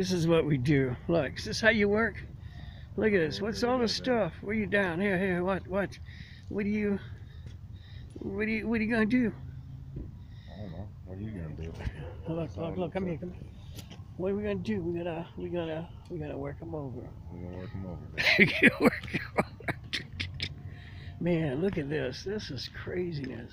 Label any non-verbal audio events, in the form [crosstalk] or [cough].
This is what we do. Look, is this how you work? Look at this. What's all this stuff? Where you down? Here, here. What? What? What do you? What do you? What are you gonna do? I don't know. What are you gonna do? Look, look, look. Come here, come here. What are we gonna do? We gotta, we gotta, we gotta work them over. We're gonna work them over. We gotta [laughs] over. Man, look at this. This is craziness.